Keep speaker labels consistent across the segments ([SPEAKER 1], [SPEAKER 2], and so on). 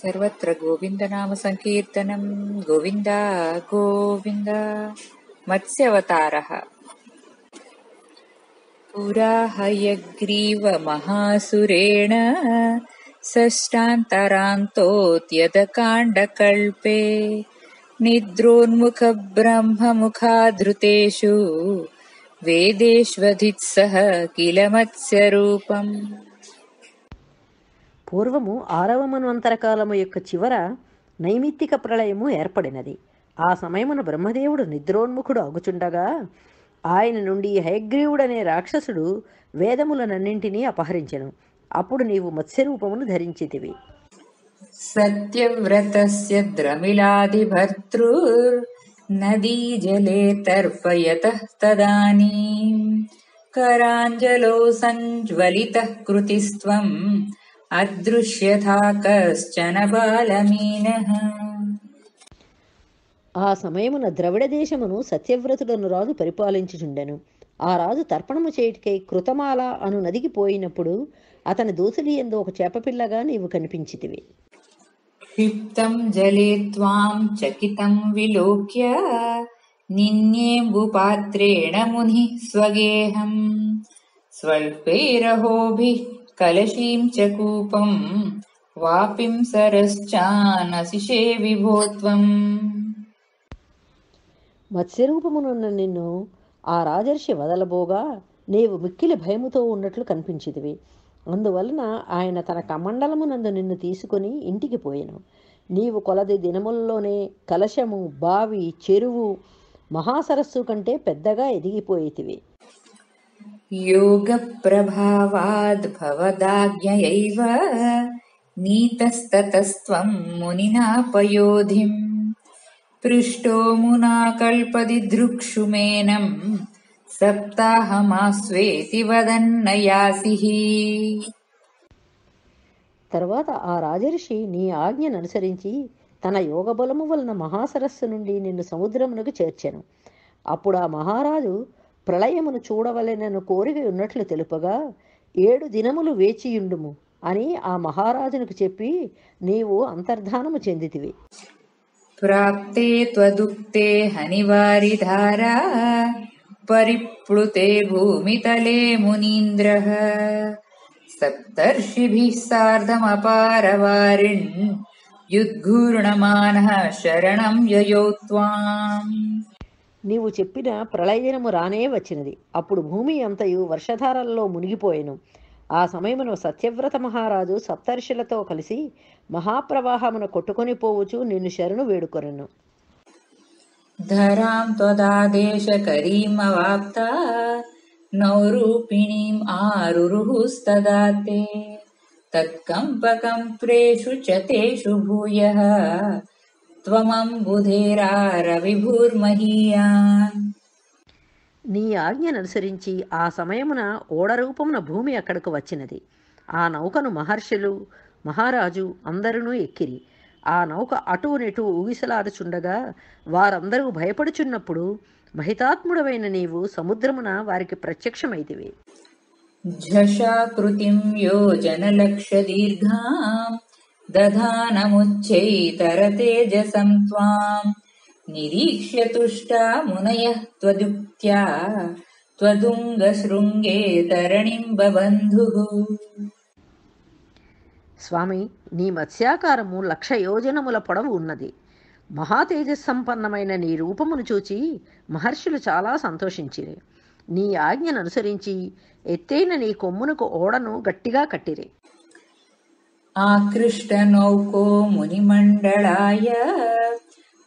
[SPEAKER 1] सर्वत्र गोविन्दनामसङ्कीर्तनं गोविन्द मत्स्यवतारः। पुरा हयग्रीवमहासुरेण सष्टान्तरान्तोऽत्यदकाण्डकल्पे निद्रोन्मुखब्रह्ममुखाधृतेषु वेदेष्वधित्सः किल मत्स्यरूपम्
[SPEAKER 2] పూర్వము ఆరవ మన్వంతర కాలము యొక్క చివర నైమిత్తిక ప్రళయము ఏర్పడినది. ఆ సమయమున బ్రహ్మదేవుడు నిద్రోన్ముఖుడు అగుచుండగా ఆయన నుండి హయగ్రీవుడనే రాక్షసుడు వేదములనన్నింటినీ అపహరించను. అప్పుడు నీవు మత్స్యరూపమును ధరించితివి.
[SPEAKER 1] సత్యవ్రతస్య ద్రమిళాదిభర్తృ నదీ జలే తర్పయత తదానీ. కరాంజలో సంజ్వలిత కృతిస్త్వం
[SPEAKER 2] ఆ సమయమున ద్రవిడ దేశమును సత్యవ్రతుడను రాజు పరిపాలించుచుండెను. ఆ రాజు తర్పణము చేయుటికై కృతమాల అను నదికి పోయినప్పుడు అతని దోసిలి ఎందు ఒక చేపపిల్లగా నీవు కనిపించితివి.
[SPEAKER 1] క్షిప్తం జలే త్వాం చకితం విలోక్య నిన్యేంబుపాత్రేణ ముని స్వగేహం. స్వల్పేరహోభి कलशीम् च कूपम् वापिम् सरश्चानसिषे विभो त्वम्
[SPEAKER 2] మత్స్యరూపమునున్న నిన్ను ఆ రాజర్షి వదలబోగా నీవు మిక్కిలి భయముతో ఉన్నట్లు కనిపించితివి అందువలన ఆయన తన కమండలమునందు నిన్ను తీసుకుని ఇంటికి పోయెను నీవు కొలది దినముల్లోనే కలశము బావి చెరువు మహాసరస్సు కంటే పెద్దగా ఎదిగిపోయితివి
[SPEAKER 1] योगप्रभावाद्भवदाज्ञयैव नीतस्ततस्त्वम् मुनिना पयोधिम् पृष्टो मुना कल्पदिदृक्षुमेनम् सप्ताहमास्वेति वदन्न यासिः
[SPEAKER 2] తర్వాత ఆ రాజర్షి నీ ఆజ్ఞను అనుసరించి తన యోగబలము వలన మహాసరస్సు నుండి నిన్ను సముద్రమునకు చేర్చెను అప్పుడు ఆ మహారాజు ప్రళయమును చూడవలెనను కోరిక ఉన్నట్లు తెలుపగా ఏడు దినములు వేచియుండుము అని ఆ మహారాజునకు చెప్పి నీవు అంతర్ధానము చెందితివి
[SPEAKER 1] प्राप्ते त्वदुक्ते हनिवारिधारा परिप्लुते भूमितले मुनीन्द्रः सप्तर्षिभिः सार्धमपारवारिन् युद्घूर्णमानः शरणम् ययौ त्वाम्
[SPEAKER 2] నీవు చెప్పిన ప్రళయదినము రానే వచ్చినది. అప్పుడు భూమి అంతయు వర్షధారల్లో మునిగిపోయెను. ఆ సమయమున సత్యవ్రత మహారాజు సప్తర్షులతో కలిసి మహాప్రవాహమును కొట్టుకొని పోవచ్చు నిన్ను శరణు వేడుకొనను.
[SPEAKER 1] ధరాం త్వదాదేశకరీమవాప్త నౌరూపిణీం ఆరురుహుస్తదాతే తత్కంపకం ప్రేషు చ భూయః. త్వమంబుధేరారవిభూర్మహీయా
[SPEAKER 2] నీ ఆజ్ఞననుసరించి ఆ సమయమున ఓడరూపమున భూమి అక్కడకు వచ్చినది. ఆ నౌకను మహర్షులు మహారాజు అందరూ ఎక్కిరి. ఆ నౌక అటు నెటు ఊగిసలాడుచుండగా వారందరూ భయపడుచున్నప్పుడు మహితాత్ముడవైన నీవు సముద్రమున వారికి ప్రత్యక్షమైతివే.
[SPEAKER 1] ఝషాకృతిం दधानमुच्चैतरतेजसम् त्वाम् निरीक्ष्य तुष्टा मुनयः त्वदुक्त्या त्वदुङ्गशृङ्गे तरणिम् बबन्धुः
[SPEAKER 2] స్వామి నీ మత్స్యాకారము లక్ష యోజనముల పొడవు ఉన్నది మహా తేజస్సంపన్నమైన నీ రూపమును చూచి మహర్షులు చాలా సంతోషించిరి నీ ఆజ్ఞను అనుసరించి ఎత్తైన నీ కొమ్మునకు ఓడను గట్టిగా కట్టిరి
[SPEAKER 1] आकृष्टनौको मुनिमण्डलाय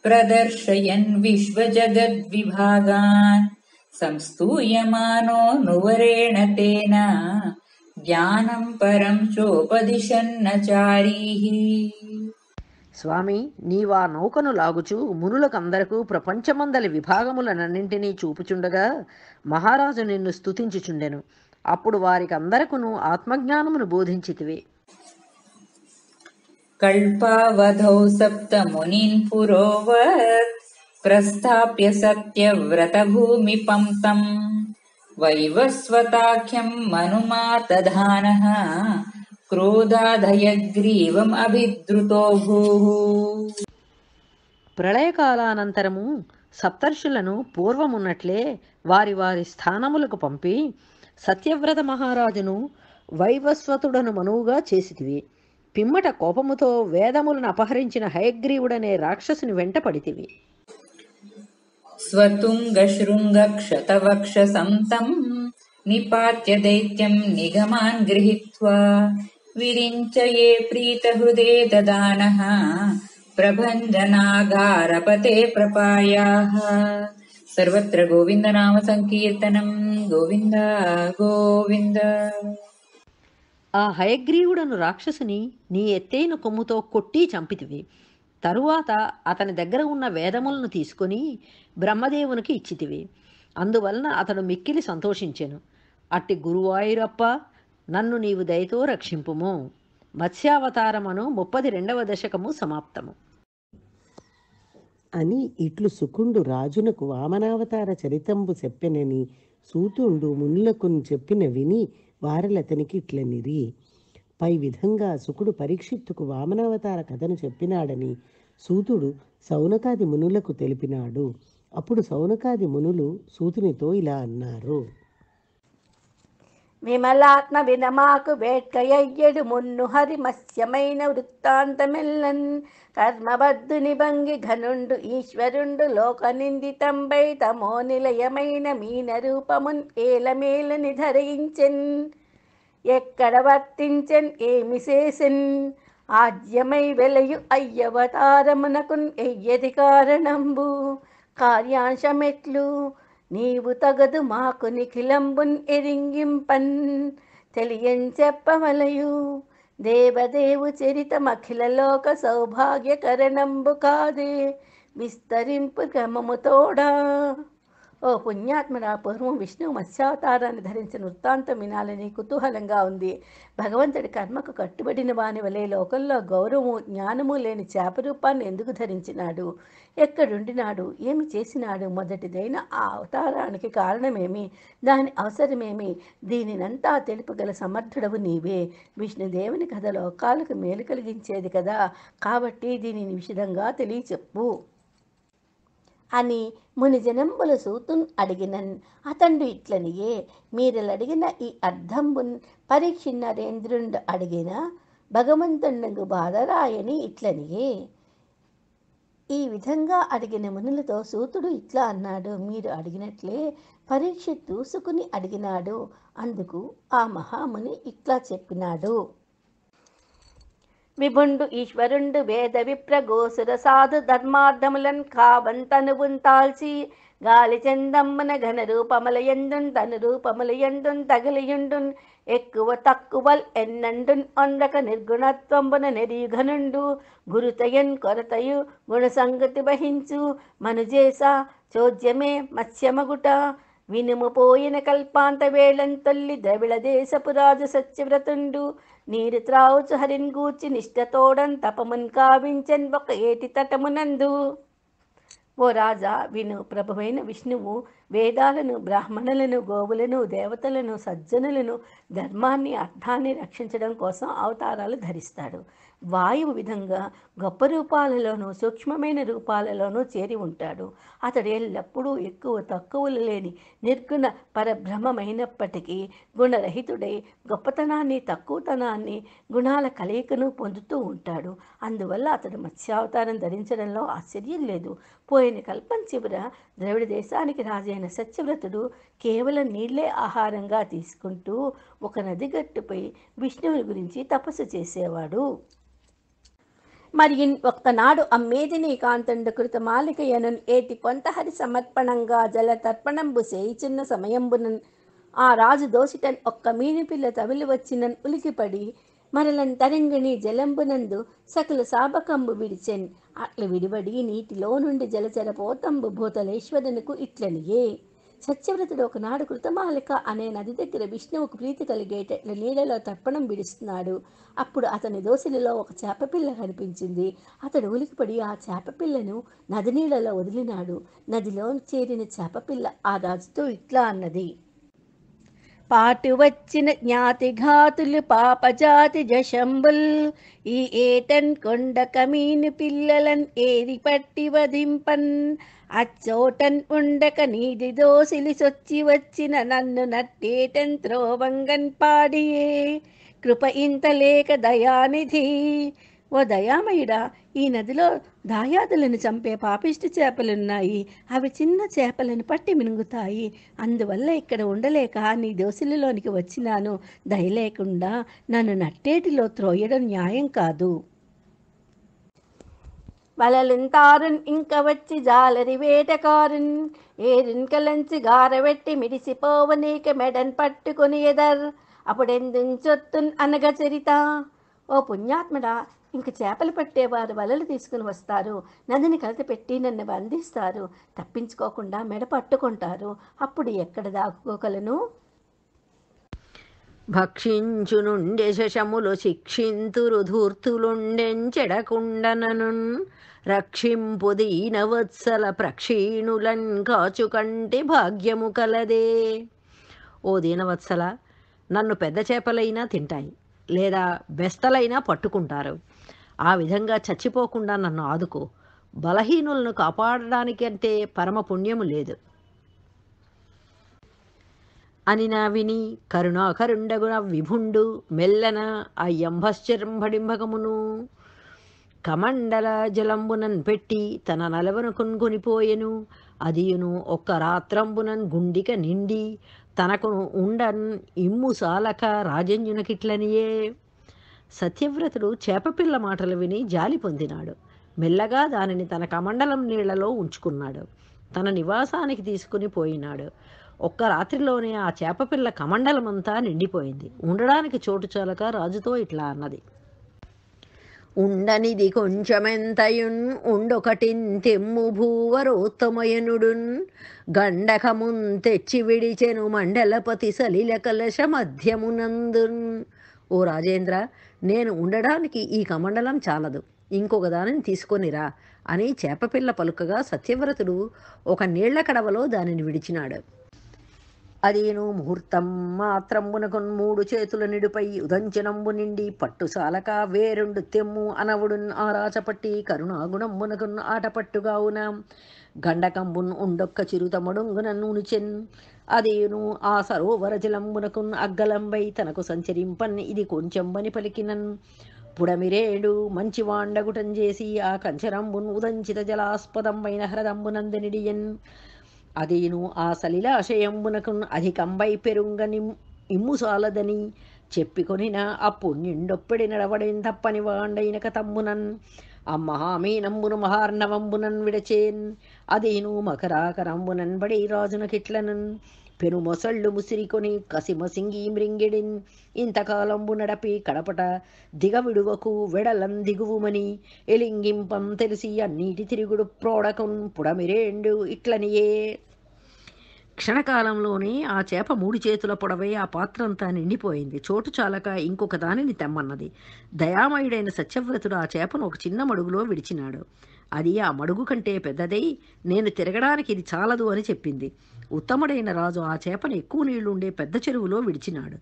[SPEAKER 1] प्रदर्शयन् विश्वजगद्विभागान् संस्तूयमानो नुवरेण तेन ज्ञानम् परम् चोपदिशन्नचारीः
[SPEAKER 2] స్వామి నీవా నౌకను లాగుచు మునులకందరకు ప్రపంచమందలి విభాగములనన్నింటినీ చూపుచుండగా మహారాజు నిన్ను స్తుతించుచుండెను అప్పుడు వారికందరకును ఆత్మజ్ఞానమును బోధించితివి
[SPEAKER 1] कल्पावधौ सप्तमुनीन् पुरोवत् प्रस्थाप्य सत्यव्रतभूमिपम् तम् वैवस्वताख्यम् मनुमातधानः క్రోధాదయగ్రీవం అభిద్రుతో భూః
[SPEAKER 2] ప్రళయకాలానంతరము సప్తర్షులను పూర్వమున్నట్లే వారి వారి స్థానములకు పంపి సత్యవ్రత మహారాజును వైవస్వతుడను మనువుగా చేసితివి పిమ్మట కోపముతో వేదములను అపహరించిన హయగ్రీవుడనే రాక్షసుని వెంట పడితివి
[SPEAKER 1] स्वतुङ्गशृङ्गक्षतवक्षसं तम् निपात्य दैत्यम् निगमान् गृहीत्वा विरिञ्चये प्रीतहृदे ददानः प्रभञ्जनागारपते प्रपायाः सर्वत्र गोविन्दनामसङ्कीर्तनम् गोविन्द गोविन्द
[SPEAKER 2] ఆ హయగ్రీవుడను రాక్షసుని నీ ఎత్తైన కొమ్ముతో కొట్టి చంపితివి. తరువాత అతని దగ్గర ఉన్న వేదములను తీసుకొని బ్రహ్మదేవునికి ఇచ్చితివి. అందువలన అతడు మిక్కిలి సంతోషించెను. అట్టి గురువాయూరప్ప నన్ను నీవు దయతో రక్షింపుము. మత్స్యావతారమను ముప్పది రెండవ దశకము సమాప్తము.
[SPEAKER 3] అని ఇట్లు సుకుండు రాజునకు వామనావతార చరితంబు చెప్పెనని సూతుండు మునులకును చెప్పిన విని వారలతనికి ఇట్లనిరి. పై విధంగా సుకుడు పరీక్షిత్తుకు వామనావతార కథను చెప్పినాడని సూతుడు సౌనకాది మునులకు తెలిపినాడు. అప్పుడు సౌనకాది మునులు సూతునితో ఇలా అన్నారు.
[SPEAKER 4] విమలాత్మ వినమాకు వేట్కయ్యడు మున్ను హరిమస్యమైన వృత్తాంతమెల్లన్ కర్మబద్ధుని భంగి ఘనుండు ఈశ్వరుండు లోకనిందితంబై తమో నిలయమైన మీన రూపమున్ ఏలమేలని ధరించెన్ ఎక్కడ వర్తించెన్? ఏమి చేసెన్? ఆద్యమై వెలయు అయ్యవతారమునకున్ ఎయ్యది కారణంబు. కార్యాంశమెట్లు నీవు తగదు మాకు నిఖిలంబున్ ఎరింగింపన్ తెలియన్ చెప్పవలయు దేవదేవు చరితమఖిల లోక సౌభాగ్యకరణంబు కాదే. విస్తరింపు క్రమముతోడా ఓ పుణ్యాత్మరా పూర్వం విష్ణువు మత్స్యావతారాన్ని ధరించిన వృత్తాంతం వినాలని కుతూహలంగా ఉంది. భగవంతుడి కర్మకు కట్టుబడిన వాని వలె లోకంలో గౌరవము జ్ఞానము లేని చేప రూపాన్ని ఎందుకు ధరించినాడు? ఎక్కడుండినాడు? ఏమి చేసినాడు? మొదటిదైన ఆ అవతారానికి కారణమేమి? దాని అవసరమేమి? దీనినంతా తెలుపగల సమర్థుడవు నీవే. విష్ణుదేవుని కథ లోకాలకు మేలు కలిగించేది కదా. కాబట్టి దీనిని విషదంగా తెలియచెప్పు. అని ముని జనంబుల సూతున్ అడిగినన్. అతండు ఇట్లనియే మీరలడిగిన ఈ అర్థంబున్ పరీక్ష నరేంద్రుండు అడిగిన భగవంతుండగు బాధరాయని ఇట్లనియే. ఈ విధంగా అడిగిన మునులతో సూతుడు ఇట్లా అన్నాడు మీరు అడిగినట్లే పరీక్ష తూసుకుని అడిగినాడు అందుకు ఆ మహాముని ఇట్లా చెప్పినాడు. విభుండు ఈశ్వరుండు వేద విప్ర గోసుర సాధు ధర్మార్థములన్ కావంతనువున్ తాల్చి. గాలి చందమ్మన ఘన రూపముల ఎందున్ తను రూపముల ఎందున్ తగిలియుండున్. ఎక్కువ తక్కువల్ ఎన్నండున్ ఒండక నిర్గుణత్వంబున నెరియుఘనుండు గురుతయన్ కొరతయు గుణ సంగతి వహించు. మనుజేస చోద్యమే మత్స్యమగుట. వినుము పోయిన కల్పాంత వేళం తొల్లి ద్రవిడ దేశపు రాజు సత్యవ్రతుండు. నీరు త్రావుచు హరిన్ గూర్చి నిష్టతోడన్ తపమున్ కావించన్ ఒక ఏటి తటమునందు. ఓ రాజా విను ప్రభువైన విష్ణువు వేదాలను బ్రాహ్మణులను గోవులను దేవతలను సజ్జనులను ధర్మాన్ని అర్థాన్ని రక్షించడం కోసం అవతారాలు ధరిస్తాడు. వాయువు విధంగా గొప్ప రూపాలలోనూ సూక్ష్మమైన రూపాలలోనూ చేరి ఉంటాడు. అతడు ఎల్లప్పుడూ ఎక్కువ తక్కువలు లేని నిర్గుణ పరబ్రహ్మమైనప్పటికీ గుణరహితుడై గొప్పతనాన్ని తక్కువతనాన్ని గుణాల కలయికను పొందుతూ ఉంటాడు. అందువల్ల అతడు మత్స్యావతారం ధరించడంలో ఆశ్చర్యం లేదు. పోయిన కల్పం చివర ద్రవిడ దేశానికి రాజైన సత్యవ్రతుడు కేవలం నీళ్ళే ఆహారంగా తీసుకుంటూ ఒక నది గట్టుపై విష్ణువుని గురించి తపస్సు చేసేవాడు. మరి ఒక్కనాడు అమ్మేదిని కాంతండ కృత మాలికయను ఏటి కొంతహరి సమర్పణంగా జల తర్పణంబు సేయిచున్న సమయంబునన్ ఆ రాజు దోషిటన్ ఒక్క మీని పిల్ల తవిలి వచ్చినన్ ఉలికిపడి మరలంతరంగిణి జలంబునందు సకల సాబకంబు విడిచెన్. అట్లు విడిబడి నీటిలో నుండి జలచర పోతంబు భూతలేశ్వరునకు ఇట్లనియే. సత్యవ్రతుడు ఒకనాడు కృతమాలిక అనే నది దగ్గర విష్ణువుకు ప్రీతి కలిగేటట్లు నీళ్ళలో తర్పణం విడుస్తున్నాడు. అప్పుడు అతని దోసిలిలో ఒక చేపపిల్ల కనిపించింది. అతడు ఉలికిపడి ఆ చేపపిల్లను నది నీళ్ళలో వదిలినాడు. నదిలో చేరిన చేపపిల్ల ఆ రాజుతో ఇట్లా అన్నది. పాటు వచ్చిన జ్ఞాతి ఘాతులు పాపజాతి జశంబుల్ ఈ ఏటన్ కొండ కమీను పిల్లలన్ ఏది పట్టి వధింపన్ అచ్చోటన్ ఉండక నీది దోసిలి సొచ్చి వచ్చిన నన్ను నట్టేటన్ త్రోవంగన్ పాడియే కృప ఇంత లేక దయానిధి ఓ దయామయుడా ఈ నదిలో దాయాదులను చంపే పాపిష్టి చేపలున్నాయి. అవి చిన్న చేపలను పట్టి మినుగుతాయి. అందువల్ల ఇక్కడ ఉండలేక నీ దోసిలిలోనికి వచ్చినాను. దయలేకుండా నన్ను నట్టేటిలో త్రోయడం న్యాయం కాదు. వలలుంతారున్ ఇంక వచ్చి జాలరి వేటకారున్. ఏరింకలంచి గారవెట్టి మిడిసిపోవనీక మెడన్ పట్టుకొని ఎదర్. అప్పుడెందుంచొత్తున్ అనగ చరిత? ఓ పుణ్యాత్మడా ఇంక చేపలు పట్టేవారు వలలు తీసుకుని వస్తారు. నదిని కలిసి పెట్టి నన్ను బంధిస్తారు. తప్పించుకోకుండా మెడ పట్టుకుంటారు. అప్పుడు ఎక్కడ దాక్కోగలను?
[SPEAKER 2] భక్షించునుండె శశములు శిక్షింతురు ధూర్తులుండెంచెడకుండననున్ రక్షింపు దీనవత్సల ప్రక్షీణులన్ కాచుకంటి భాగ్యము కలదే. ఓ దీనవత్సల నన్ను పెద్ద చేపలైనా తింటాయి లేదా బెస్తలైనా పట్టుకుంటారు. ఆ విధంగా చచ్చిపోకుండా నన్ను ఆదుకో. బలహీనులను కాపాడడానికంటే పరమ పుణ్యము లేదు. అని నా విని కరుణాకరుండగున విభుండు మెల్లన అయ్యంభశ్చరంభడింభకమును కమండల జలంబునన్ పెట్టి తన నలవను కొనుగొనిపోయెను అదియును ఒక్క రాత్రంబునన్ గుండిక నిండి తనకు ఉండన్ ఇమ్ము సాలక రాజంజునకిట్లనియే. సత్యవ్రతుడు చేపపిల్ల మాటలు విని జాలి పొందినాడు. మెల్లగా దానిని తన కమండలం నీళ్ళలో ఉంచుకున్నాడు. తన నివాసానికి తీసుకుని పోయినాడు. ఒక్క రాత్రిలోనే ఆ చేపపిల్ల కమండలమంతా నిండిపోయింది. ఉండడానికి చోటు చాలక రాజుతో ఇట్లా అన్నది. ఉండనిది కొంచెమెంతయున్ ఉండొకటిన్ తెమ్ము భూవరోత్తమయనుడున్. గండకమున్ తెచ్చి విడిచెను మండలపతి సలిల కలశ మధ్యమునందున్. ఓ రాజేంద్ర నేను ఉండడానికి ఈ కమండలం చాలదు. ఇంకొక దానిని తీసుకొనిరా అని చేపపిల్ల పలుకగా సత్యవ్రతుడు ఒక నీళ్ళ కడవలో దానిని విడిచినాడు. అదేను ముహూర్తం మాత్రంబునకు మూడు చేతుల నిడుపై ఉదంచనంబు నిండి పట్టుసాలక వేరుండు తెమ్ము అనవుడున్ ఆరాచపట్టి కరుణాగుణంబునకున్ ఆటపట్టుగావున. గండకంబున్ ఉండొక్క చిరుతమడుంగున నూనిచెన్ అదేను ఆ సరోవర జలంబునకున్ అగ్గలంబై తనకు సంచరింపన్ ఇది కొంచెంబని పలికినన్. పుడమిరేడు మంచి వాండగుటం చేసి ఆ కంచరంబున్ ఉదంచిత జలాస్పదంబైన హృదంబునందనిడియన్. అదేను ఆ సలిలాశయంబునకు అధికంబై పెరుంగని ఇమ్ముసాలదని చెప్పికొనిన అప్పుణ్యుండొప్పిడి నడవడేం తప్పని వాండైనక తమ్మునన్ అమ్మహామీనంబును మహార్ణవంబునన్ విడచేన్. అదేను మకరాకరంబునన్ బడి రాజునకిట్లనన్ పెను మొసళ్ళు ముసిరికొని కసిమసింగి మృంగిడిన్ ఇంతకాలంబు నడపి కడపట దిగవిడువకు వెడలం దిగువుమని. ఎలింగింపం తెలిసి అన్నిటి తిరుగుడు ప్రోడకం పుడమిరేండు ఇట్లనియే. క్షణకాలంలోనే ఆ చేప మూడు చేతుల పొడవై ఆ పాత్రంతా నిండిపోయింది. చోటు చాలక ఇంకొక దానిని తెమ్మన్నది. దయామయుడైన సత్యవ్రతుడు ఆ చేపను ఒక చిన్న మడుగులో విడిచినాడు. అది ఆ మడుగు కంటే పెద్దదై నేను తిరగడానికి ఇది చాలదు అని చెప్పింది. ఉత్తముడైన రాజు ఆ చేపను ఎక్కువ నీళ్ళుండే పెద్ద చెరువులో విడిచినాడు.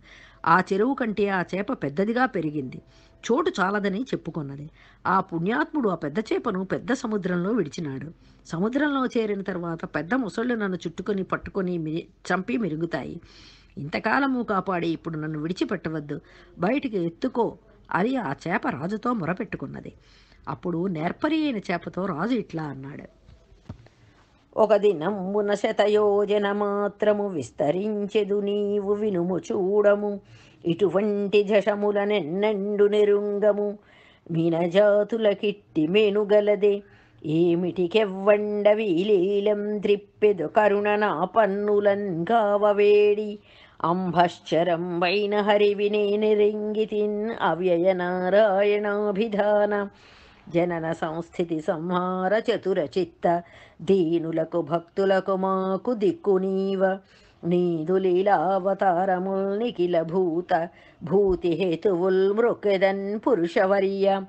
[SPEAKER 2] ఆ చెరువు కంటే ఆ చేప పెద్దదిగా పెరిగింది. చోటు చాలదని చెప్పుకున్నది. ఆ పుణ్యాత్ముడు ఆ పెద్ద చేపను పెద్ద సముద్రంలో విడిచినాడు. సముద్రంలో చేరిన తర్వాత పెద్ద ముసళ్ళు నన్ను చుట్టుకొని పట్టుకొని చంపి మెరుగుతాయి. ఇంతకాలము కాపాడి ఇప్పుడు నన్ను విడిచిపెట్టవద్దు. బయటికి ఎత్తుకో అని ఆ చేప రాజుతో మొరపెట్టుకున్నది. అప్పుడు నేర్పరి అయిన చేపతో రాజు ఇట్లా అన్నాడు. ఒక దినంబున శతయోజన మాత్రము విస్తరించెదు నీవు వినుము చూడము. ఇటువంటి జషములనెన్నెండు నెరుంగము. మీనజాతులకిట్టి మెనుగలదే. ఏమిటికెవ్వండ వీలీలం త్రిప్పెదు కరుణ నా పన్నులన్ కావవేడి అంభశ్చరం వైన హరివినే నిరింగితిన్ అవ్యయ నారాయణాభిధాన జనన సంస్థితి సంహార చతుర చిత్త దీనులకు భక్తులకు మాకు దిక్కు నీవ. నీదు లీలావతారముల్ నిఖిల భూత భూతి హేతువుల్ మృకెదన్ పురుషవర్య.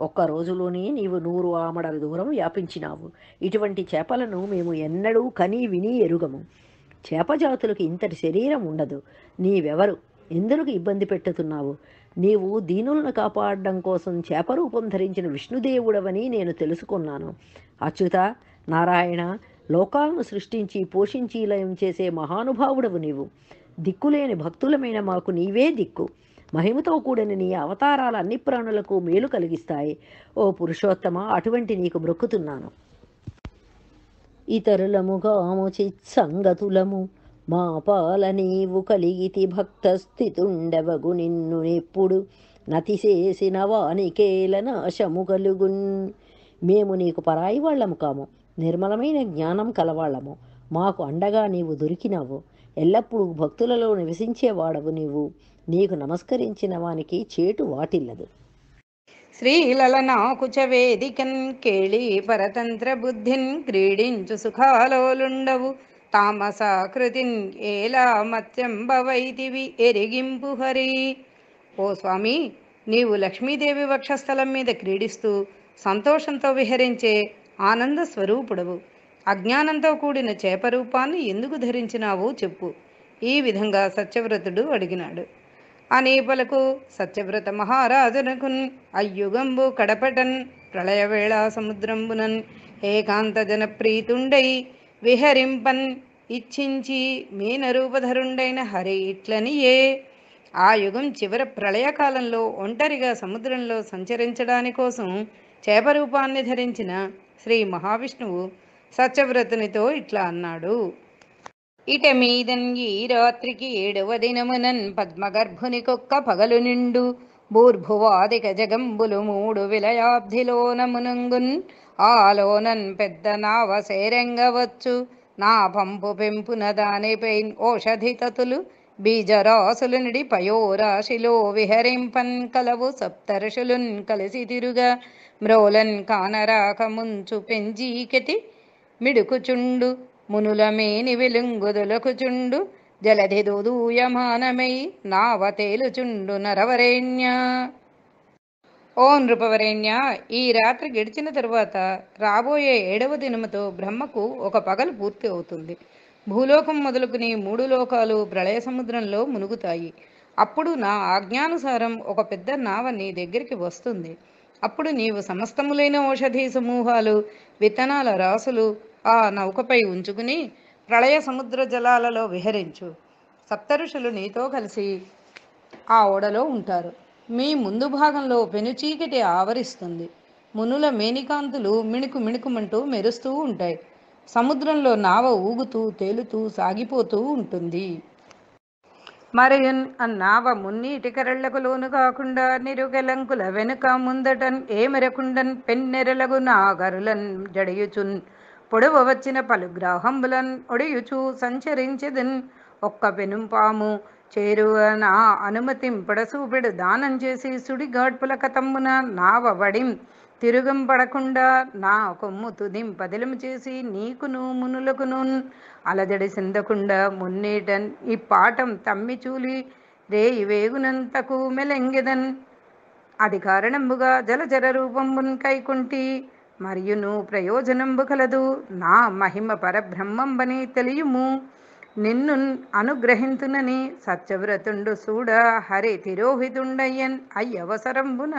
[SPEAKER 2] ఒక్క రోజులోనే నీవు నూరు ఆమడల దూరం వ్యాపించినావు. ఇటువంటి చేపలను మేము ఎన్నడూ కని విని ఎరుగము. చేపజాతులకు ఇంతటి శరీరం ఉండదు. నీవెవరు? ఎందుకు ఇబ్బంది పెట్టుతున్నావు? నీవు దీనులను కాపాడడం కోసం చేపరూపం ధరించిన విష్ణుదేవుడవని నేను తెలుసుకున్నాను. అచ్యుత నారాయణ లోకాలను సృష్టించి పోషించి లయం చేసే మహానుభావుడవు నీవు. దిక్కులేని భక్తులమైన మాకు నీవే దిక్కు. మహిమతో కూడిన నీ అవతారాలు అన్ని ప్రాణులకు మేలు కలిగిస్తాయి. ఓ పురుషోత్తమ అటువంటి నీకు బ్రొక్కుతున్నాను ఇతరులముగాము చిత్సంగతులము. మా పాల నీవు కలిగితి భక్త స్థితుండవగు నిన్ను నెప్పుడు నతిసేసిన వానికేల నాశము కలుగున్. మేము నీకు పరాయి వాళ్ళము కాము నిర్మలమైన జ్ఞానం కలవాళ్ళము. మాకు అండగా నీవు దొరికినావు ఎల్లప్పుడూ భక్తులలో నివసించేవాడవు నీవు. నీకు నమస్కరించిన వానికి చేటు వాటిల్లదు.
[SPEAKER 5] శ్రీలలనాకుచ వేదికన్ కేళి పరతంత్ర బుద్ధిన్ క్రీడించు సుఖాలోలుండవు. తామసాకృతిన్ ఏలా మత్యంబవైతివి ఎరిగింపు హరి ఓ స్వామి నీవు లక్ష్మీదేవి వక్షస్థలం మీద క్రీడిస్తూ సంతోషంతో విహరించే ఆనంద స్వరూపుడవు. అజ్ఞానంతో కూడిన చేప రూపాన్ని ఎందుకు ధరించినావో చెప్పు. ఈ విధంగా సత్యవ్రతుడు అడిగినాడు. అనేపలకు సత్యవ్రత మహారాజునకున్ అయ్యుగంబు కడపటన్ ప్రళయవేళ సముద్రంబునన్ ఏకాంత జనప్రీతుండై విహరింపన్ ఇచ్చించి మీనరూపధరుండైన హరి ఇట్లనియే. ఆ యుగం చివర ప్రళయకాలంలో ఒంటరిగా సముద్రంలో సంచరించడాని కోసం చేపరూపాన్ని ధరించిన శ్రీ మహావిష్ణువు సత్యవ్రతునితో ఇట్లా అన్నాడు. ఇట మీదన్ ఈ రాత్రికి ఏడవ దినమునన్ పద్మగర్భునికొక్క పగలు నిండు. భూర్భువాదిక జగంబులు మూడు విలయాబ్ధిలోనమునంగున్. ఆలోనన్ పెద్ద నావ సేరెంగవచ్చు. నా పంపు పెంపున దానిపై ఓషధి తతులు. బీజరాసులు నిడి పయోరాశిలో విహరింపన్ కలవు సప్తర్షులున్ కలిసి తిరుగా. మ్రోలన్ కానరాక ముంచు పెంజీకెటి మిడుకుచుండు మునులమేని వెలుంగుదులకుచుండు జలధి దూయమానమై నావ తేలుచుండు నరవరేణ్య. ఓ నృపవరేణ్య ఈ రాత్రి గడిచిన తరువాత రాబోయే ఏడవ దినముతో బ్రహ్మకు ఒక పగలు పూర్తి అవుతుంది. భూలోకం మొదలుకుని మూడు లోకాలు ప్రళయ సముద్రంలో మునుగుతాయి. అప్పుడు నా ఆజ్ఞానుసారం ఒక పెద్ద నావ నీ దగ్గరికి వస్తుంది. అప్పుడు నీవు సమస్తములైన ఔషధి సమూహాలు విత్తనాల రాసులు ఆ నౌకపై ఉంచుకుని ప్రళయ సముద్ర జలాలలో విహరించు. సప్తఋషులు నీతో కలిసి ఆ ఓడలో ఉంటారు. మీ ముందు భాగంలో పెనుచీకటి ఆవరిస్తుంది. మునుల మేనికాంతులు మిణుకు మిణుకుమంటూ మెరుస్తూ ఉంటాయి. సముద్రంలో నావ ఊగుతూ తేలుతూ సాగిపోతూ ఉంటుంది. మరియన్ అన్నావ మున్నీటికరళ్ళకు లోను కాకుండా నిరుగలంకుల వెనుక ముందటన్ ఏమెరకుండన్ పెన్నెరలగు నాగరులన్ జడయుచున్ పొడవ వచ్చిన పలు గ్రాహంబులన్ ఒడియుచు సంచరించెదన్ ఒక్క పెనుంపాము చేరువ నా అనుమతింపడసూపెడు దానం చేసి సుడిగాడ్పుల కతమ్మున నావ వడిం తిరుగం పడకుండా నా కొమ్ము తుదిం. పదిలము చేసి నీకును మునులకును అలజడి సిందకుండా మున్నేటన్. ఈ పాఠం తమ్మి చూలి రేయి వేగునంతకు మెలెంగెదన్. అది కారణంబుగా జలచర రూపంబున్ కైకుంటి. మరియును ప్రయోజనంబు కలదు. నా మహిమ పరబ్రహ్మంబని తెలియుము. నిన్ను అనుగ్రహింతునని సత్యవ్రతుండు సూడ హరి తిరోహితుండయ్యన్ అయ్యవసరంబున.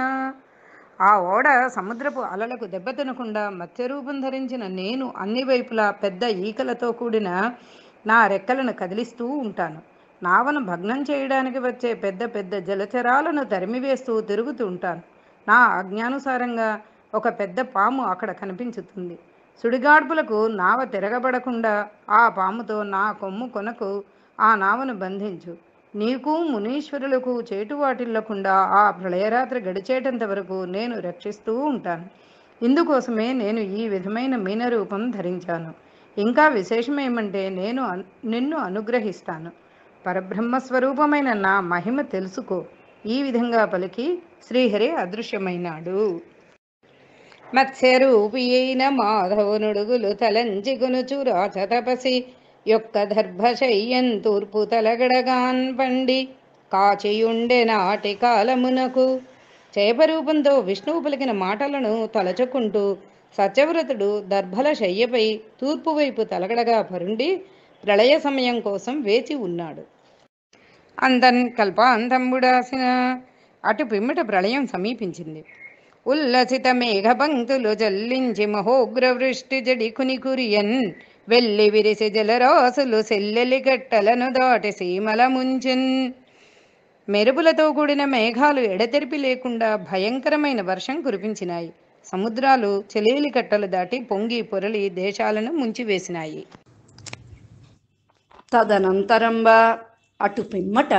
[SPEAKER 5] ఆ ఓడ సముద్రపు అలలకు దెబ్బతినకుండా మత్స్యరూపం ధరించిన నేను అన్ని వైపులా పెద్ద ఈకలతో కూడిన నా రెక్కలను కదిలిస్తూ ఉంటాను. నావను భగ్నం చేయడానికి వచ్చే పెద్ద పెద్ద జలచరాలను తరిమివేస్తూ తిరుగుతూ ఉంటాను. నా ఆజ్ఞానుసారంగా ఒక పెద్ద పాము అక్కడ కనిపించుతుంది. సుడిగాడ్పులకు నావ తిరగబడకుండా ఆ పాముతో నా కొమ్ము కొనకు ఆ నావను బంధించు. నీకు మునీశ్వరులకు చేటు వాటిల్లకుండా ఆ ప్రళయరాత్రి గడిచేటంత వరకు నేను రక్షిస్తూ ఉంటాను. ఇందుకోసమే నేను ఈ విధమైన మీనరూపం ధరించాను. ఇంకా విశేషమేమంటే నేను నిన్ను అనుగ్రహిస్తాను. పరబ్రహ్మస్వరూపమైన నా మహిమ తెలుసుకో. ఈ విధంగా పలికి శ్రీహరి అదృశ్యమైనాడు. మత్స్యరూపి అయిన మాధవునుడుగులు తలంజిగును చురాచ తపసి. యొక్క దర్భశయ్యం తూర్పు తలగడగాన్ పండి. కాచియుండె నాటి కాలమునకు చేపరూపంతో విష్ణువు పలికిన మాటలను తలచుకుంటూ సత్యవ్రతుడు దర్భల శయ్యపై తూర్పు వైపు తలగడగా పరుండి ప్రళయ సమయం కోసం వేచి ఉన్నాడు. అందన్ కల్పాంతంబుడాసిన అటు పిమ్మట ప్రళయం సమీపించింది. ఉల్లసిత మేఘ పంక్తులు జల్లించి మహోగ్ర వృష్టి జడి కురియన్ వెల్లి విరిసి జలరాసులు సెల్లెలి గట్టలను దాటి సీమల ముంచెన్. మెరుపులతో కూడిన మేఘాలు ఎడతెరిపి లేకుండా భయంకరమైన వర్షం కురిపించినాయి. సముద్రాలు చెలేలి కట్టలు దాటి పొంగి పొరలి దేశాలను ముంచివేసినాయి.
[SPEAKER 4] తదనంతరంబా అటు పిమ్మట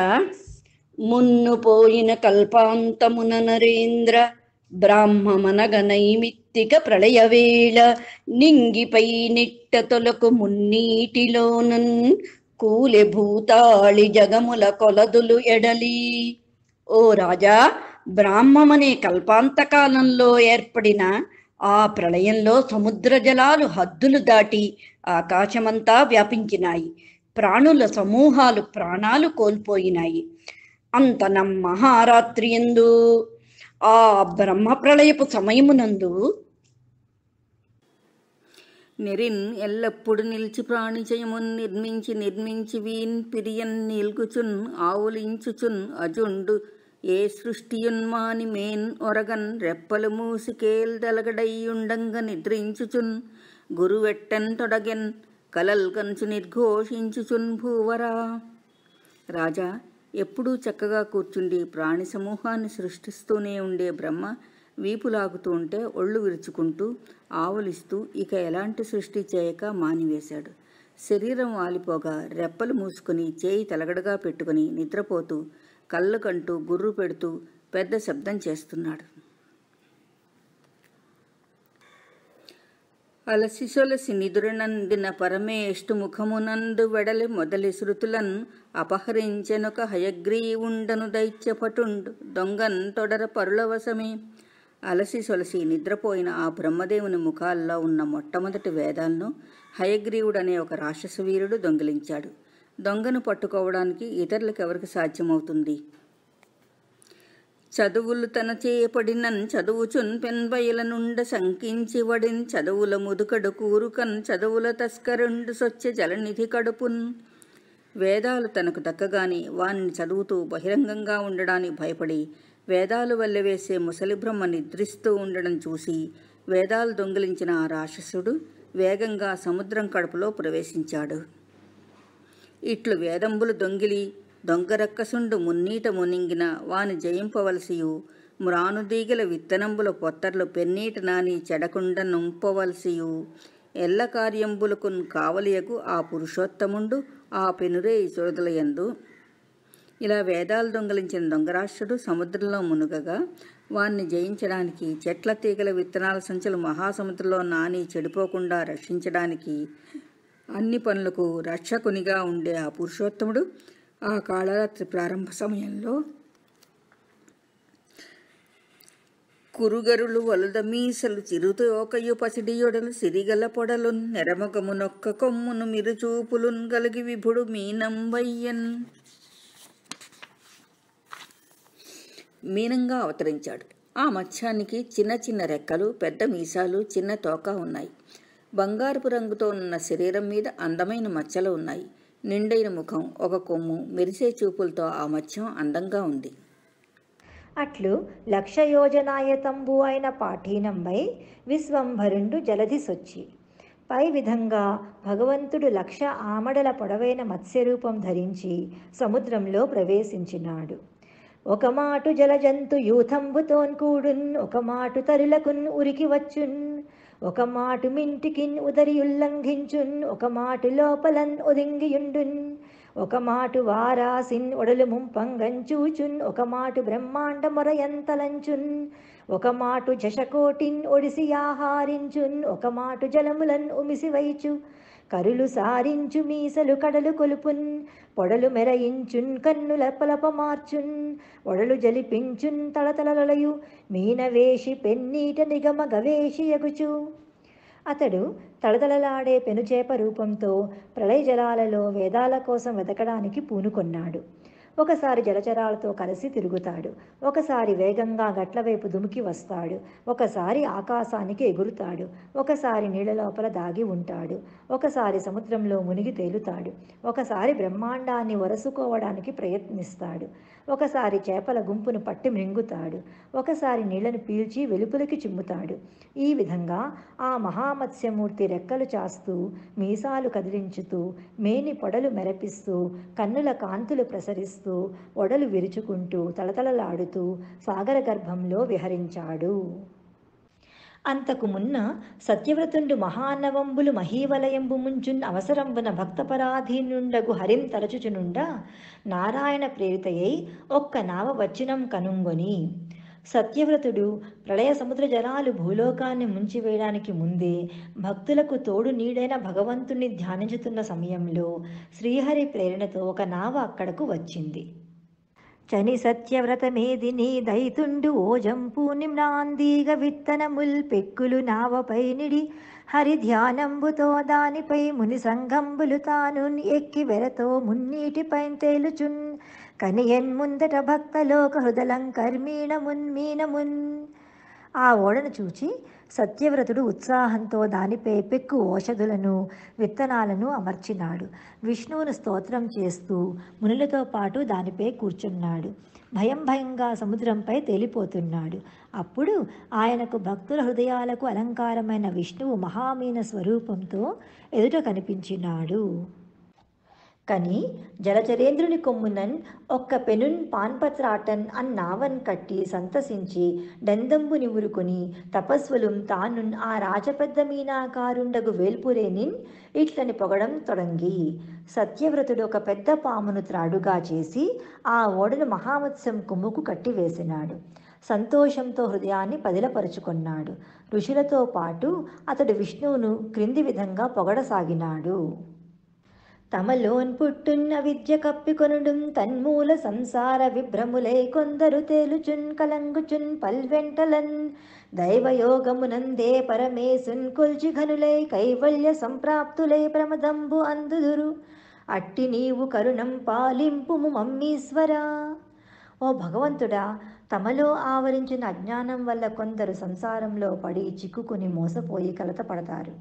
[SPEAKER 4] మున్ను పోయిన కల్పాంతమున నరేంద్ర బ్రాహ్మమనగ నైమిత్తిక ప్రళయవేళ నింగిపై నిట్ట తొలకు మున్నీటిలోనన్ కూలె భూతాళి జగముల కొలదులు ఎడలి. ఓ రాజా బ్రాహ్మమనే కల్పాంతకాలంలో ఏర్పడిన ఆ ప్రళయంలో సముద్ర జలాలు హద్దులు దాటి ఆకాశమంతా వ్యాపించినాయి. ప్రాణుల సమూహాలు ప్రాణాలు కోల్పోయినాయి. అంతనం మహారాత్రి ఎందు ఆ బ్రహ్మ ప్రళయపు సమయమునందు
[SPEAKER 6] నెరిన్ ఎల్లప్పుడు నిలిచి ప్రాణిచయమున్ నిర్మించి నిర్మించి వీన్ పిరియన్ నీల్గుచున్ ఆవులించుచున్ అజుండు. ఏ సృష్టియున్మాని మేన్ ఒరగన్ రెప్పలు మూసి కేల్దలగడయ్యుండంగ నిద్రించుచున్. గురువెట్టెన్ తొడగెన్ కలల్ కంచు నిర్ఘోషించుచున్ భూవరా. రాజా ఎప్పుడూ చక్కగా కూర్చుండి ప్రాణి సమూహాన్ని సృష్టిస్తూనే ఉండే బ్రహ్మ వీపు లాగుతూ ఉంటే ఒళ్ళు విరుచుకుంటూ ఆవులిస్తూ ఇక ఎలాంటి సృష్టి చేయక మానివేశాడు. శరీరం వాలిపోగా రెప్పలు మూసుకుని చేయి తలగడగా పెట్టుకుని నిద్రపోతూ కళ్ళు కంటూ గుర్రు పెడుతూ పెద్ద శబ్దం చేస్తున్నాడు. అలసిసొలసి నిదురనందిన పరమేష్టు ముఖమునందు వెడలి మొదలి శృతులన్ అపహరించెనొక హయగ్రీవుండను దైత్యపటుండు. దొంగన్ తొడర పరులవశమే. అలసి సొలసి నిద్రపోయిన ఆ బ్రహ్మదేవుని ముఖాల్లో ఉన్న మొట్టమొదటి వేదాలను హయగ్రీవుడనే ఒక రాక్షసవీరుడు దొంగిలించాడు. దొంగను పట్టుకోవడానికి ఇతరులకు ఎవరికి సాధ్యమవుతుంది? చదువులు తన చేయపడినన్ చదువుచున్ పెన్బయల నుండ శంకించి వడిన్ చదువుల ముదుకడు కూరుకన్ చదువుల తస్కరుండు సొచ్చ జలనిధి కడుపున్. వేదాలు తనకు దక్కగాని వానిని చదువుతూ బహిరంగంగా ఉండడానికి భయపడి వేదాలు వల్లెవేసే ముసలి బ్రహ్మ నిద్రిస్తూ ఉండడం చూసి వేదాలు దొంగిలించిన ఆ రాక్షసుడు వేగంగా సముద్రం కడుపులో ప్రవేశించాడు. ఇట్లు వేదంబులు దొంగిలి దొంగరక్కసుండు మున్నీట మునింగిన వాని జయింపవలసియు మ్రానుదీగల విత్తనంబుల పొత్తర్లు పెన్నీట నాని చెడకుండ నుంపవలసియు ఎల్ల కార్యంబులకున్ కావలియకు ఆ పురుషోత్తముండు ఆ పెనురే చురదలయందు ఇలా వేదాలు దొంగలించిన దొంగరాష్ట్రుడు సముద్రంలో మునుగగా వాణ్ణి జయించడానికి చెట్ల తీగల విత్తనాల సంచులు మహాసముద్రంలో నాని చెడిపోకుండా రక్షించడానికి అన్ని పనులకు రక్షకునిగా ఉండే ఆ పురుషోత్తముడు ఆ కాళరాత్రి ప్రారంభ సమయంలో కురుగరులు వలుద మీసలు చిరుతోకయు పసిడియొడలు సిరిగల పొడలు నెరమగమునొక్క కొమ్మును మిరుచూపులున్ గలిగి విభుడు మీనంబయ్యన్. మీనంగా అవతరించాడు. ఆ మత్స్యానికి చిన్న చిన్న రెక్కలు పెద్ద మీసాలు చిన్న తోక ఉన్నాయి. బంగారపు రంగుతో ఉన్న శరీరం మీద అందమైన మచ్చలు ఉన్నాయి. నిండైన ముఖం ఒక కొమ్ము మెరిసే చూపులతో ఆ మత్స్యం అందంగా ఉంది.
[SPEAKER 7] అట్లు లక్షయోజనాయతంబు అయిన పాఠీనంబై విశ్వంభరుండు జలధిసొచ్చి. పై విధంగా భగవంతుడు లక్ష ఆమడల పొడవైన మత్స్యరూపం ధరించి సముద్రంలో ప్రవేశించినాడు. ఒక మాటు జలజంతు యూథంబుతోన్ కూడున్ ఒక మాటు తరులకున్ ఉరికి వచ్చున్ ఒక మాటు మింటికిన్ ఉదరి ఉల్లంఘించున్ ఒక మాటు లోపలన్ ఒదింగియుండున్ ఒక మాటు వారాసిన్ ఒడలు ముంపంగంచూచున్ ఒక మాటు బ్రహ్మాండ మొరయంతలంచున్ ఒక మాటు జషకోటిన్ ఒడిసి ఆహారించున్ ఒక మాటు జలములన్ ఉమిసివైచు కరులు సారించు మీసలు కడలు కొలుపున్ పొడలు మెరయించున్ కన్నుల పలపమార్చున్ ఒడలు జలిపించున్ తళతళలయు మీనవేషి పెన్నీట నిగమ గవేషి ఎగుచు. అతడు తళతళలాడే పెనుచేప రూపంతో ప్రళయ జలాలలో వేదాల కోసం వెతకడానికి పూనుకొన్నాడు. ఒకసారి జలచరాలతో కలిసి తిరుగుతాడు. ఒకసారి వేగంగా గట్ల వైపు దుమికి వస్తాడు. ఒకసారి ఆకాశానికి ఎగురుతాడు. ఒకసారి నీళ్ళ లోపల దాగి ఉంటాడు. ఒకసారి సముద్రంలో మునిగి తేలుతాడు. ఒకసారి బ్రహ్మాండాన్ని వరసుకోవడానికి ప్రయత్నిస్తాడు. ఒకసారి చేపల గుంపును పట్టి మింగుతాడు. ఒకసారి నీళ్ళను పీల్చి వెలుపులకి చిమ్ముతాడు. ఈ విధంగా ఆ మహామత్స్యమూర్తి రెక్కలు చాస్తూ మీసాలు కదిలించుతూ మేని పొడలు మెరపిస్తూ కన్నుల కాంతులు ప్రసరిస్తూ ఒడలు విరుచుకుంటూ తలతలలాడుతూ సాగర గర్భంలో విహరించాడు. అంతకు మున్న సత్యవ్రతుండు మహానవంబులు మహీవలయంబు ముంచున్ అవసరంబున భక్తపరాధీనుండగు హరిం తలచుచునుండ నారాయణ ప్రేరితయై ఒక్క నావ వచ్చినం కనుంగొని సత్యవ్రతుడు ప్రళయ సముద్ర జలాలు భూలోకాన్ని ముంచివేయడానికి ముందే భక్తులకు తోడు నీడైన భగవంతుణ్ణి ధ్యానించుతున్న సమయంలో శ్రీహరి ప్రేరణతో ఒక నావ అక్కడకు వచ్చింది. చని సత్యవ్రతమేదిని దైతుండు ఓజంపు నిమ్నాందీగ విత్తనముల్ పెక్కులు నావపై నిడి హరి ధ్యానంబుతో దానిపై ముని సంఘంబులు తాను ఎక్కి వెరతో మున్నీటిపై తేలుచున్. కనియన్ ముందట భక్తలోక హృదలం కర్మీణమున్ మీనమున్. ఆ ఓడను చూచి సత్యవ్రతుడు ఉత్సాహంతో దానిపై పెక్కు ఓషధులను విత్తనాలను అమర్చినాడు. విష్ణువును స్తోత్రం చేస్తూ మునులతో పాటు దానిపై కూర్చున్నాడు. భయం భయంగా సముద్రంపై తేలిపోతున్నాడు. అప్పుడు ఆయనకు భక్తుల హృదయాలకు అలంకారమైన విష్ణువు మహామీన స్వరూపంతో ఎదుట కనిపించినాడు. కని జలచరేంద్రుని కొమ్మునన్ ఒక్క పెనున్ పాన్పత్రాటన్ అన్నావన్ కట్టి సంతసించి డెందంబు నిమురుకొని తపస్వలుం తానున్ ఆ రాజపెద్ద మీనాకారుండగు వేల్పురేనిన్ ఇట్లని పొగడం తొడంగి సత్యవ్రతుడు ఒక పెద్ద పామును త్రాడుగా చేసి ఆ ఓడను మహామత్స్యం కొమ్ముకు కట్టివేసినాడు. సంతోషంతో హృదయాన్ని పదిలపరుచుకున్నాడు. ఋషులతో పాటు అతడు విష్ణువును క్రింది విధంగా పొగడసాగినాడు. తమలోన్ పుట్టున్న విద్య కప్పికొనుడుం తన్మూల సంసార విభ్రములై కొందరు తేలుచున్ కలంగుచున్ పల్వెంటలన్ దైవయోగమునందే పరమేశున్ కొల్చి ఘనులై కైవల్య సంప్రాప్తులై ప్రమదంబు అందుదురు. అట్టి నీవు కరుణం పాలింపుము మమ్మీశ్వరా. ఓ భగవంతుడా తమలో ఆవరించిన అజ్ఞానం వల్ల కొందరు సంసారంలో పడి చిక్కుకుని మోసపోయి కలత పడతారు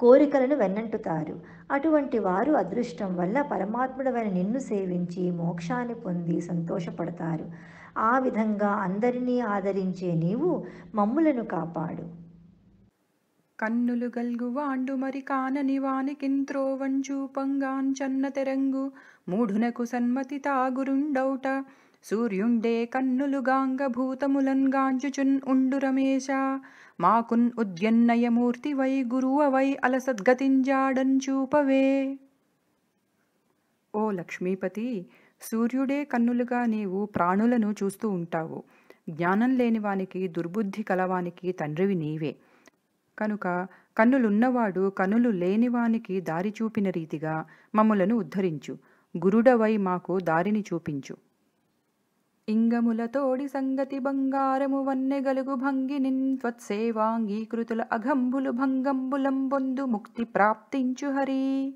[SPEAKER 7] కోరికలను వెన్నంటుతారు. అటువంటి వారు అదృష్టం వల్ల పరమాత్ముడవైన నిన్ను సేవించి మోక్షాన్ని పొంది సంతోషపడతారు. ఆ విధంగా అందరినీ ఆదరించే నీవు మమ్ములను కాపాడు.
[SPEAKER 8] కన్నులు గల్గు వాండు మరి కానని వానికింత్రోవంచూపంగాన్ చన్న తెరంగు మూఢునకు సన్మతి తాగురుండౌట. సూర్యుండే కన్నులు గాంగ ఉండు రమేశ. మాకున్ ఉద్యన్నయమూర్తి వై గురువ వై అలసద్గతింజాడన్ చూపవే. ఓ లక్ష్మీపతి సూర్యుడే కన్నులుగా నీవు ప్రాణులను చూస్తూ ఉంటావు. జ్ఞానం లేనివానికి దుర్బుద్ధి కలవానికి తండ్రివి నీవే. కనుక కన్నులున్నవాడు కనులు లేనివానికి దారి చూపిన రీతిగా మమ్ములను ఉద్ధరించు. గురుడవై మాకు దారిని చూపించు. ఇంగములతోడి సంగతి బంగారము వన్నెగలుగు భంగినిన్ త్వత్సేవాంగీకృతుల అఘంబులు భంగంబులంబొందు ముక్తి ప్రాప్తించు హరి.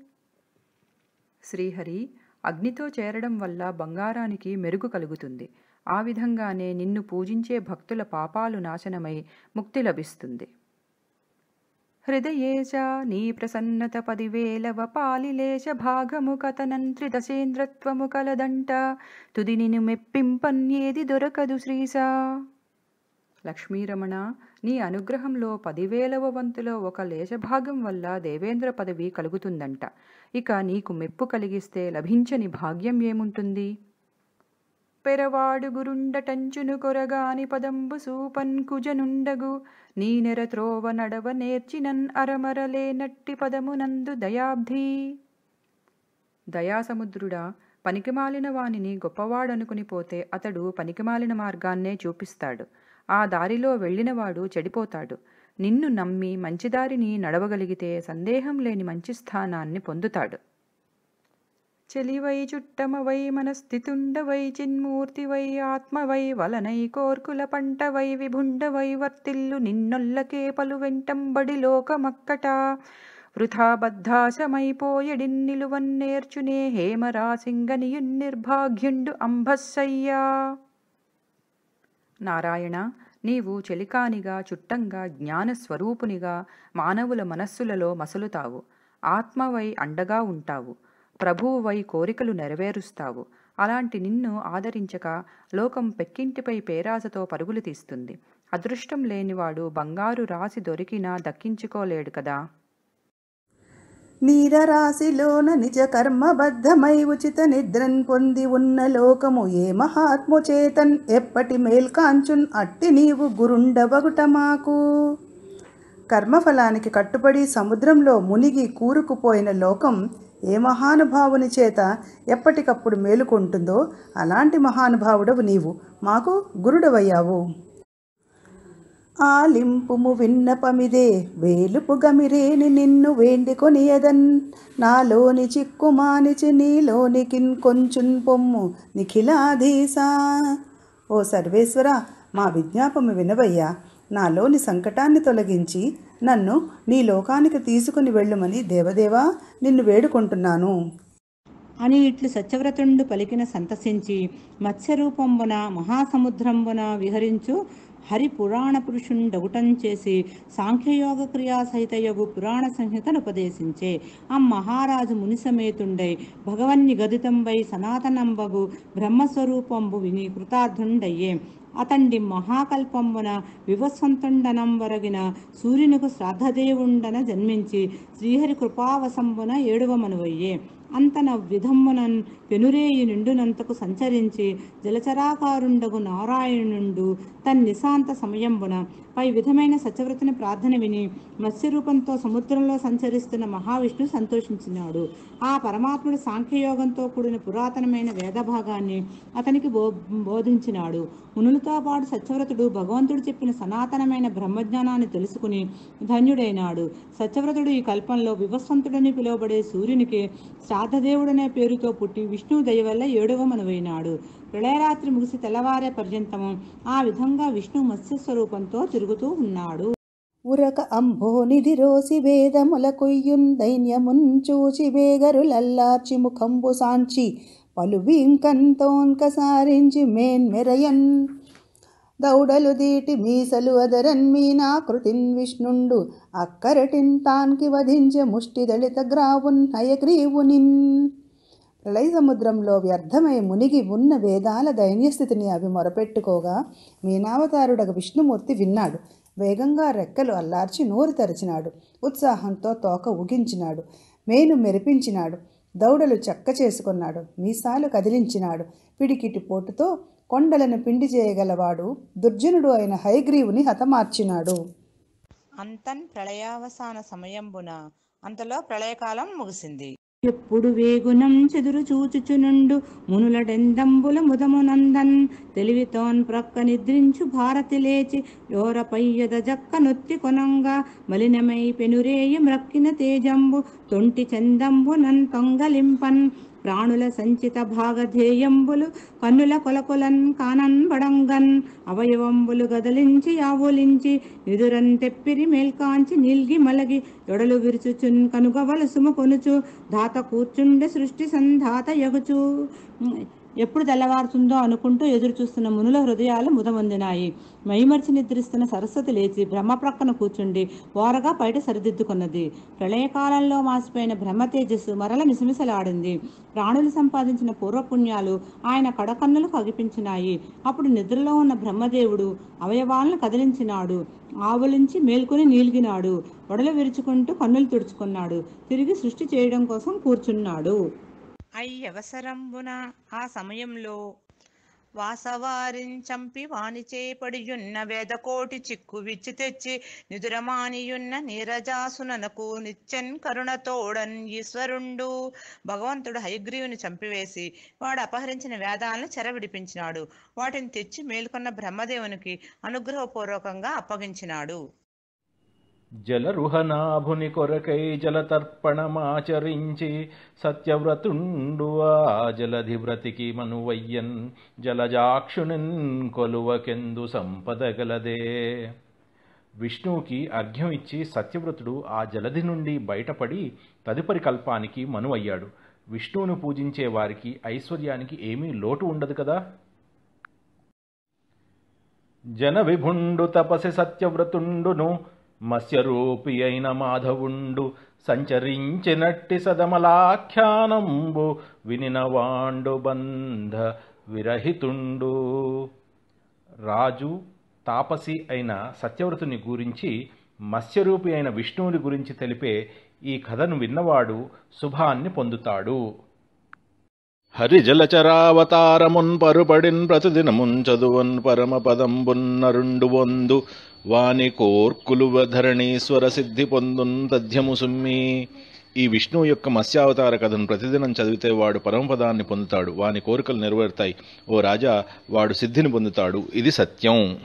[SPEAKER 8] శ్రీహరి అగ్నితో చేరడం వల్ల బంగారానికి మెరుగు కలుగుతుంది. ఆ విధంగానే నిన్ను పూజించే భక్తుల పాపాలు నాశనమై ముక్తి లభిస్తుంది. హృదయేశ నీ ప్రసన్నత పదివేలవ పాలిలేశ భాగము కథనం త్రిదశేంద్రత్వము కలదంట. తుది నిను మెప్పింపన్యేది దొరకదు శ్రీసా లక్ష్మీరమణ నీ అనుగ్రహంలో పదివేలవ వంతులో ఒక లేశభాగం వల్ల దేవేంద్ర పదవి కలుగుతుందంట. ఇక నీకు మెప్పు కలిగిస్తే లభించని భాగ్యం ఏముంటుంది? పెరవాడు గురుండటంచును కొరగాని పదంబు సూపన్ కుజనుండగు. నీ నెరత్రోవ నడవ నేర్చినన్ అరమరలే నట్టి పదమునందు దయాబ్ధి. దయాసముద్రుడా పనికిమాలిన వానిని గొప్పవాడనుకుని పోతే అతడు పనికిమాలిన మార్గాన్నే చూపిస్తాడు. ఆ దారిలో వెళ్ళినవాడు చెడిపోతాడు. నిన్ను నమ్మి మంచిదారిని నడవగలిగితే సందేహం లేని మంచి స్థానాన్ని పొందుతాడు. చెలివై చుట్టమవై మనస్థితుండవై చిన్మూర్తివై ఆత్మవై వలనై కోర్కుల పంటవై విభుండవై వర్తిల్లు నిన్నొల్లకే పలు వెంటంబడి లోకమక్కట. వృథా బద్ధాశమైపోయడిన్ నిలువన్నేర్చునే హేమరాసింగనియున్ నిర్భాగ్యుండు అంబస్సయ్యా నారాయణ నీవు చెలికానిగా చుట్టంగా జ్ఞానస్వరూపునిగా మానవుల మనస్సులలో మసలుతావు. ఆత్మవై అండగా ఉంటావు. ప్రభువువై కోరికలు నెరవేరుస్తావు. అలాంటి నిన్ను ఆదరించక లోకం పెక్కింటిపై పేరాసతో పరుగులు తీస్తుంది. అదృష్టం లేనివాడు బంగారు రాసి దొరికినా దక్కించుకోలేడు కదా.
[SPEAKER 9] నీరరాశిలోన నిజ కర్మబద్ధమై ఉచిత నిద్రన్ పొంది ఉన్న లోకము ఏ మహాత్ము చేతన్? ఎప్పటి మేల్కాంచున్ అట్టి నీవు గురుండవగుట మాకు? కర్మఫలానికి కట్టుబడి సముద్రంలో మునిగి కూరుకుపోయిన లోకం ఏ మహానుభావుని చేత ఎప్పటికప్పుడు మేలుకుంటుందో అలాంటి మహానుభావుడవు నీవు. మాకు గురుడవయ్యావు. ఆలింపుము విన్నపమిదే వేలుపు గమిరేని నిన్ను వేండికొనియదన్. నాలోని చిక్కుమానిచి నీలోనికిన్ కొంచెం పొమ్ము నిఖిలాధీసా. ఓ సర్వేశ్వర మా విజ్ఞాపము వినవయ్యా. నాలోని సంకటాన్ని తొలగించి నన్ను నీ లోకానికి తీసుకుని వెళ్ళుమని దేవదేవా నిన్ను వేడుకుంటున్నాను.
[SPEAKER 10] అని ఇట్లు సత్యవ్రతుండు పలికిన సంతసించి మత్స్యరూపంబున మహాసముద్రంబున విహరించు హరి పురాణ పురుషుండగుటం చేసి సాంఖ్యయోగ క్రియా సహితయగు పురాణ సంహితను ఉపదేశించే. ఆ మహారాజు మునిసమేతుండై భగవన్ని గదితంబై సనాతనంబగు బ్రహ్మస్వరూపంబు విని కృతార్థుండయ్యే అతండి మహాకల్పంబున వివస్వంతుండనంబరగిన సూర్యునికు శ్రద్ధదేవుండన జన్మించి శ్రీహరి కృపావసంబున ఏడువమనువయ్యే. అంతన విధమ్మునన్ పెనురేయి నిండునంతకు సంచరించి జలచరాకారుండగు నారాయణుండు తన్నిశాంత సమయంబున పై విధమైన సత్యవ్రతుని ప్రార్థన విని మత్స్యరూపంతో సముద్రంలో సంచరిస్తున్న మహావిష్ణు సంతోషించినాడు. ఆ పరమాత్ముడు సాంఖ్యయోగంతో కూడిన పురాతనమైన వేదభాగాన్ని అతనికి బో బోధించినాడు. మునులతో పాటు సత్యవ్రతుడు భగవంతుడు చెప్పిన సనాతనమైన బ్రహ్మజ్ఞానాన్ని తెలుసుకుని ధన్యుడైనాడు. సత్యవ్రతుడు ఈ కల్పంలో వివస్వంతుడని పిలువబడే సూర్యునికి శ్రాద్ధదేవుడనే పేరుతో పుట్టి విష్ణువు దయ వల్ల ఏడవ మనవైనాడు. ప్రళయరాత్రి ముగిసి తెల్లవారే పర్యంతము ఆ విధంగా విష్ణు మత్స్య స్వరూపంతో తిరుగుతూ ఉన్నాడు.
[SPEAKER 9] ఉరక అంభోనిధి రోసి వేదముల కొయ్యున్ దైన్యమున్ చూచి వేగరులల్లార్చి ముఖంబు సాంచి పలు వీంకంతోన్క సారించి మేన్మెరయన్ దౌడలు దీటి మీసలు అదరన్ మీనాకృతిన్ విష్ణుండు అక్కరటిన్ తాన్కి వధించే ముష్టి దళిత గ్రావున్ హయగ్రీవునిన్ ప్రళయ సముద్రంలో వ్యర్థమై మునిగి ఉన్న వేదాల దైన్యస్థితిని అవి మొరపెట్టుకోగా మీనావతారుడగ విష్ణుమూర్తి విన్నాడు. వేగంగా రెక్కలు అల్లార్చి నోరు తెరచినాడు. ఉత్సాహంతో తోక ఊగించినాడు. మేను మెరిపించినాడు. దౌడలు చక్క చేసుకున్నాడు. మీసాలు కదిలించినాడు. పిడికిటి పోటుతో కొండలను పిండి చేయగలవాడు దుర్జనుడు అయిన హైగ్రీవుని హతమార్చినాడు.
[SPEAKER 10] అంతన్ ప్రళయావసాన సమయంబున అంతలో ప్రళయకాలం ముగిసింది.
[SPEAKER 11] ఎప్పుడు వేగునం చెదురు చూచుచునుండు మునులడెందంబుల ముదమునందన్ తెలివితోన్ ప్రక్క నిద్రించు భారతి లేచి యోరపయ్యద జక్క నొత్తి కొనంగా మలినమై పెనురేయ మ్రక్కిన తేజంబు తొంటి చందంబు నన్ తొంగలింపన్ ప్రాణుల సంచిత భాగధేయంబులు కన్నుల కొలకొలన్ కానన్ బడంగన్ అవయవంబులు గదలించి యావులించి నిదురన్ తెప్పిరి మేల్కాంచి నిల్గి మలగి ఎడలు విరుచుచున్ కనుగవలసుము కొనుచు ధాత కూర్చుండె సృష్టి సంధాత యగుచు. ఎప్పుడు తెల్లవారుతుందో అనుకుంటూ ఎదురు చూస్తున్న మునుల హృదయాలు ముదమొందినాయి. మైమర్చి నిద్రిస్తున్న సరస్వతి లేచి బ్రహ్మ ప్రక్కన కూర్చుండి ఓరగా బయట సరిదిద్దుకున్నది. ప్రళయకాలంలో మాసిపోయిన బ్రహ్మ తేజస్సు మరల మిసమిసలాడింది ప్రాణులు సంపాదించిన పూర్వపుణ్యాలు ఆయన కడకన్నులకు అగిపించినాయి. అప్పుడు నిద్రలో ఉన్న బ్రహ్మదేవుడు అవయవాలను కదిలించినాడు. ఆవులించి మేల్కొని నీలిగినాడు. ఒడలు విరుచుకుంటూ కన్నులు తుడుచుకున్నాడు. తిరిగి సృష్టి చేయడం కోసం కూర్చున్నాడు.
[SPEAKER 10] అయ్యవసరంబున ఆ సమయంలో వాసవారిని చంపి వానిచే వేదకోటి చిక్కు విచ్చి తెచ్చి నిదురమానియున్న నీరజాసునకు నిత్యన్ కరుణతోడన్ ఈశ్వరుండు. భగవంతుడు హయగ్రీవుని చంపివేసి వాడు అపహరించిన వేదాలను చెరవిడిపించినాడు. వాటిని తెచ్చి మేల్కొన్న బ్రహ్మదేవునికి అనుగ్రహపూర్వకంగా అప్పగించినాడు.
[SPEAKER 12] జలరుహనాభుని కొరకై జలతర్పణమాచరించి సత్యవ్రతుండు ఆ జలధి వ్రతికి మనువయ్యన్ జలజాక్షునిన్ కొలువకెందు సంపదగలదే విష్ణువుకి అర్ఘ్యం ఇచ్చి సత్యవ్రతుడు ఆ జలధి నుండి బయటపడి తదుపరి కల్పానికి మనువయ్యాడు. విష్ణువును పూజించే వారికి ఐశ్వర్యానికి ఏమీ లోటు ఉండదు కదా? జన విభుండు తపసి సత్యవ్రతుండును మత్స్యరూపి అయిన మాధవుండు సంచరించినట్టి సదమలాఖ్యానంబు వినినవాండు బంధ విరహితుండు. రాజు తాపసి అయిన సత్యవ్రతుని గురించి మత్స్యరూపి అయిన విష్ణువుని గురించి తెలిపే ఈ కథను విన్నవాడు శుభాన్ని పొందుతాడు. హరిజలచరావతారమున్ పరుపడిన్ ప్రతిదినమున్ చదువన్ పరమపదంబున్నరుండు వందు వాని కోర్కులువ ధరణీశ్వర సిద్ధి పొందున్ తథ్యము సుమ్మి. ఈ విష్ణువు యొక్క మత్స్యావతార కథను ప్రతిదినం చదివితే వాడు పరమపదాన్ని పొందుతాడు. వాని కోరికలు నెరవేరుతాయి. ఓ రాజా వాడు సిద్ధిని పొందుతాడు. ఇది సత్యం.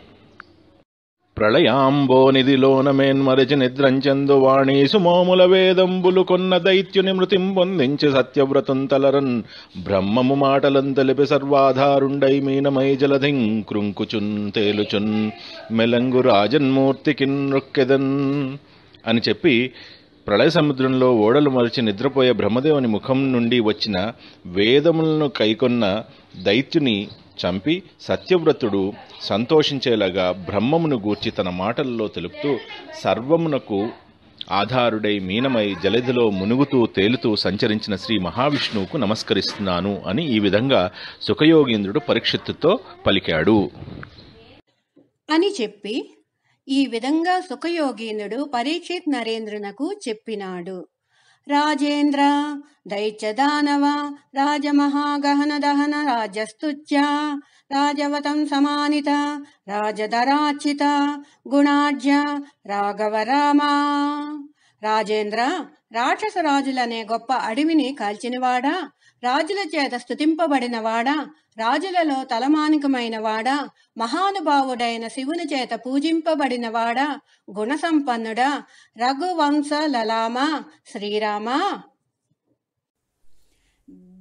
[SPEAKER 12] ప్రళయాంబోనిధిలోన మేన్మరచి నిద్రంచందు వాణి సుమోముల వేదంబులు కొన్న దైత్యుని మృతిం పొందించి సత్యవ్రతం తలరన్ బ్రహ్మము మాటలం తెలిపి సర్వాధారుండై మీనమై జలధిం కృంకుచున్ తేలుచున్ మెలంగు రాజన్మూర్తికి నృక్కెదన్ అని చెప్పి ప్రళయ సముద్రంలో ఓడలు మరిచి నిద్రపోయే బ్రహ్మదేవుని ముఖం నుండి వచ్చిన వేదములను కైకొన్న దైత్యుని చంపి సత్యవ్రతుడు సంతోషించేలాగా బ్రహ్మమును గూర్చి తన మాటల్లో తెలుపుతూ సర్వమునకు ఆధారుడై మీనమై జలధిలో మునుగుతూ తేలుతూ సంచరించిన శ్రీ మహావిష్ణువుకు నమస్కరిస్తున్నాను అని ఈ విధంగా సుఖయోగీంద్రుడు పరీక్షిత్తుతో పలికాడు.
[SPEAKER 13] అని చెప్పి ఈ విధంగా సుఖయోగీనుడు పరీక్షిత్ నరేంద్రునకు చెప్పినాడు. రాజేంద్ర దైత్యదానవ రాజమహాగహన దహన రాజస్తుత్య రాజవతం సమానిత రాజధరాచిత గుణాఢ్య రాఘవ రామా రాజేంద్ర రాక్షస రాజులనే గొప్ప అడవిని కాల్చినవాడా? రాజుల చేత స్తుతింపబడినవాడా రాజులలో తలమానికమైనవాడా మహానుభావుడైన శివుని చేత పూజింపబడినవాడా గుణసంపన్నుడా? రఘువంశ లలామా? శ్రీరామా?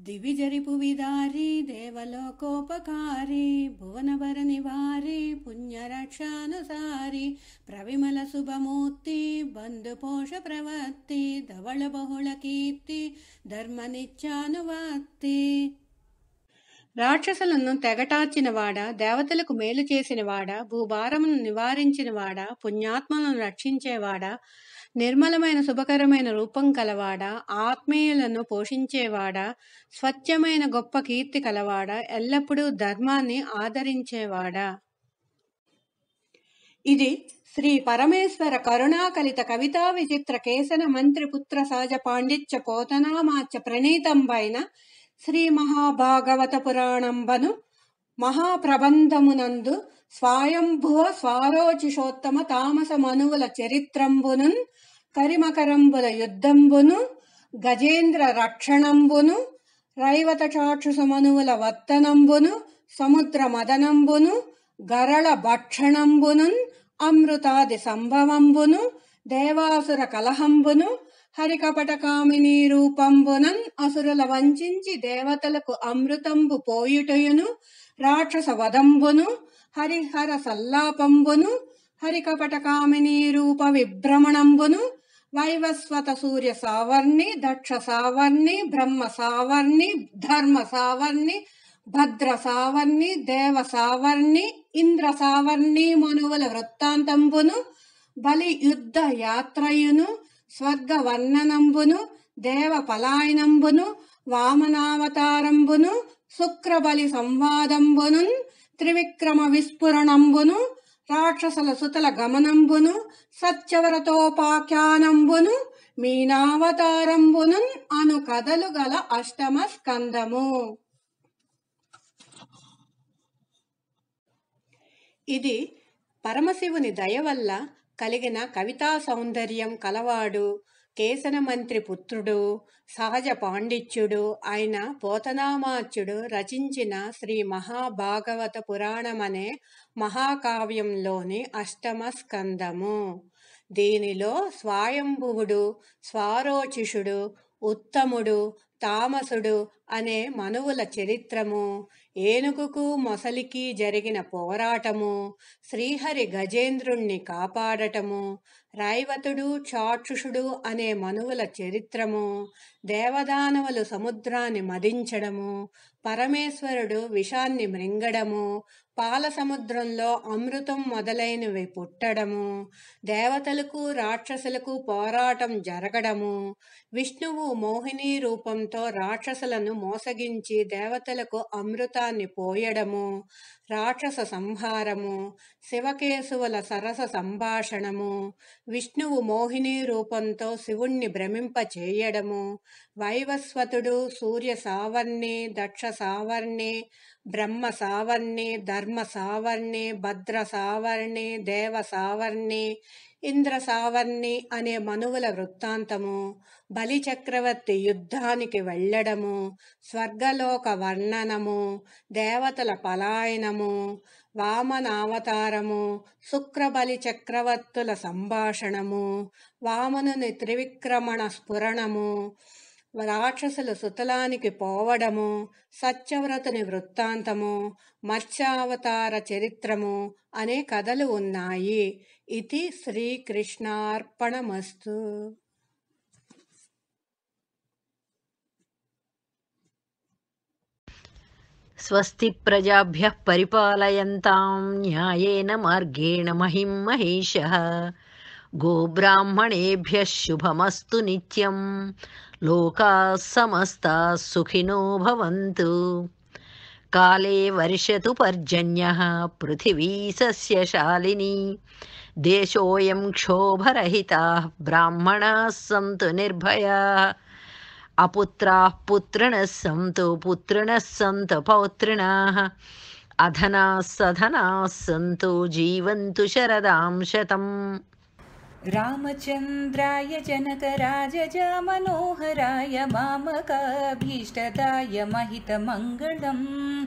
[SPEAKER 13] దివిజరిపు విదారి దేవలోకోపకారి భువనవర నివారి పుణ్యరక్షానుసారి ప్రవిమల శుభమూర్తి బంధుపోష ప్రవర్తి ధవళ బహుళ కీర్తి ధర్మ నిత్యానువర్తి రాక్షసులను తెగటార్చినవాడా దేవతలకు మేలు చేసినవాడా భూభారమును నివారించినవాడా పుణ్యాత్మలను రక్షించేవాడా నిర్మలమైన శుభకరమైన రూపం కలవాడ? ఆత్మీయులను పోషించేవాడ? స్వచ్ఛమైన గొప్ప కీర్తి కలవాడ? ఎల్లప్పుడూ ధర్మాన్ని ఆదరించేవాడ? ఇది శ్రీ పరమేశ్వర కరుణాకలిత కవితా విచిత్ర కేసన మంత్రి పుత్ర సహజ పాండిత్య పోతనామాచ ప్రణీతంబైన శ్రీ మహాభాగవత పురాణంబను మహాప్రబంధమునందు స్వాయంభువ స్వారోచిషోత్తమ తామస మనువుల చరిత్రంబునున్ కరిమకరంబుల యుద్ధంబును గజేంద్ర రక్షణంబును రైవత చాక్షుష మనువుల వర్తనంబును సముద్ర మదనంబును గరళ భక్షణంబునున్ అమృతాది సంభవంబును దేవాసుర కలహంబును హరికపట కామిని రూపంబునన్ అసురుల వంచించి దేవతలకు అమృతంబు పోయుటయును రాక్షస వదంబును హరిహర సల్లాపంబును హరికపట కామిని రూప విభ్రమణంబును వైవస్వత సూర్య సావర్ణి దక్ష సావర్ణి బ్రహ్మ సావర్ణి ధర్మ సావర్ణి భద్ర సావర్ణి దేవ సావర్ణి ఇంద్ర సావర్ణి మనువుల వృత్తాంతంబును బలి యుద్ధ యాత్రయును స్వర్గ వర్ణనంబును దేవ పలాయనంబును వామనావతారంబును శుక్రబలి సంవాదంబును త్రివిక్రమ విస్ఫురణంబును రాక్షసుల సుతల గమనంబును సత్యవ్రతోపాఖ్యానంబును మీనావతారంబును అను కథలు గల అష్టమ స్కందము ఇది పరమశివుని దయ వల్ల కలిగిన కవితా సౌందర్యం కలవాడు. కేసనమంత్రి పుత్రుడు సహజ పాండిత్యుడు అయిన పోతనామాచ్యుడు రచించిన శ్రీ మహాభాగవత పురాణమనే మహాకావ్యంలోని అష్టమ స్కందము దీనిలో స్వాయంభువుడు స్వారోచిషుడు ఉత్తముడు తామసుడు అనే మనువుల చరిత్రము ఏనుగుకు మొసలికి జరిగిన పోరాటము శ్రీహరి గజేంద్రుణ్ణి కాపాడటము రైవతుడు చాక్షుషుడు అనే మనువుల చరిత్రము దేవదానవులు సముద్రాన్ని మదించడము పరమేశ్వరుడు విషాన్ని మృంగడము పాల సముద్రంలో అమృతం మొదలైనవి పుట్టడము దేవతలకు రాక్షసులకు పోరాటం జరగడము విష్ణువు మోహిని రూపంతో రాక్షసులను మోసగించి దేవతలకు అమృతాన్ని పోయడము రాక్షస సంహారము శివకేశవుల సరస సంభాషణము విష్ణువు మోహిని రూపంతో శివుణ్ణి భ్రమింపచేయడము వైవస్వతుడు సూర్య సావర్ణి దక్ష సావర్ణి బ్రహ్మ సావర్ణి ధర్మ సావర్ణి భద్ర సావర్ణి దేవ సావర్ణి ఇంద్ర సావర్ణి అనే మనువుల వృత్తాంతము బలి చక్రవర్తి యుద్ధానికి వెళ్ళడము స్వర్గలోక వర్ణనము దేవతల పలాయనము వామనావతారము శుక్రబలి చక్రవర్తుల సంభాషణము వామనుని త్రివిక్రమణ స్ఫురణము రాక్షసులు సుతలానికి పోవడము సత్యవ్రతుని వృత్తాంతము మత్స్యావతార చరిత్రము అనే కథలు ఉన్నాయి. ఇది శ్రీకృష్ణార్పణమస్తు.
[SPEAKER 2] స్వస్తి ప్రజాభ్యः పరిపాలయంతాం న్యాయేన మార్గేణ మహిం మహేష. గోబ్రాహ్మణేభ్యः శుభమస్తు నిత్యం. लोकाः समस्ताः सुखिनो भवन्तु। काले वर्षतु पर्जन्यः पृथिवी सस्यशालिनी। देशोऽयं क्षोभरहिताः ब्राह्मणाः सन्तु निर्भयाः। अपुत्राः पुत्रिणः सन्तु पुत्रिणः सन्तु पौत्रिणाः। अधनाः सधनाः सन्तु जीवन्तु शरदां शतम्
[SPEAKER 14] रामचन्द्राय जनकराजजामनोहराय मामकाभीष्टदाय महितमङ्गलम्।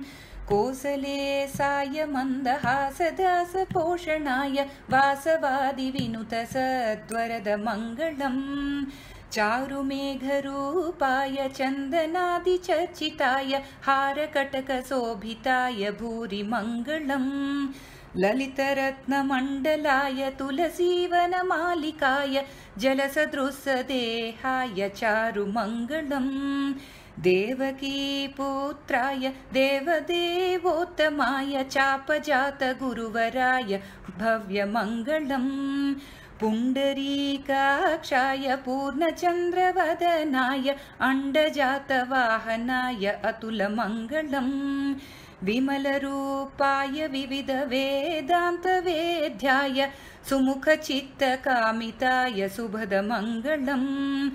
[SPEAKER 14] कोसले साय मन्दहासदासपोषणाय वासवादिविनुतसत्वरदमङ्गलम्। चारुमेघरूपाय चन्दनादिचर्चिताय हारकटकशोभिताय भूरिमङ्गलम् ललितरत्नमण्डलाय तुलसीवनमालिकाय जलसदृशदेहाय चारुमङ्गलम्। देवकीपुत्राय देवदेवोत्तमाय चापजातगुरुवराय भव्यमङ्गलम्। पुण्डरीकाक्षाय पूर्णचन्द्रवदनाय अण्डजातवाहनाय अतुलमङ्गलम् विमलरूपाय विविधवेदान्तवेद्याय सुमुखचित्तकामिताय सुभदमङ्गलम्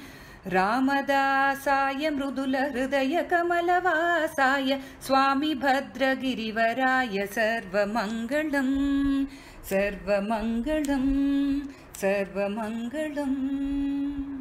[SPEAKER 14] रामदासाय मृदुलहृदयकमलवासाय स्वामि भद्रगिरिवराय सर्वमङ्गलम्। सर्वमङ्गलम्। सर्वमङ्गलम्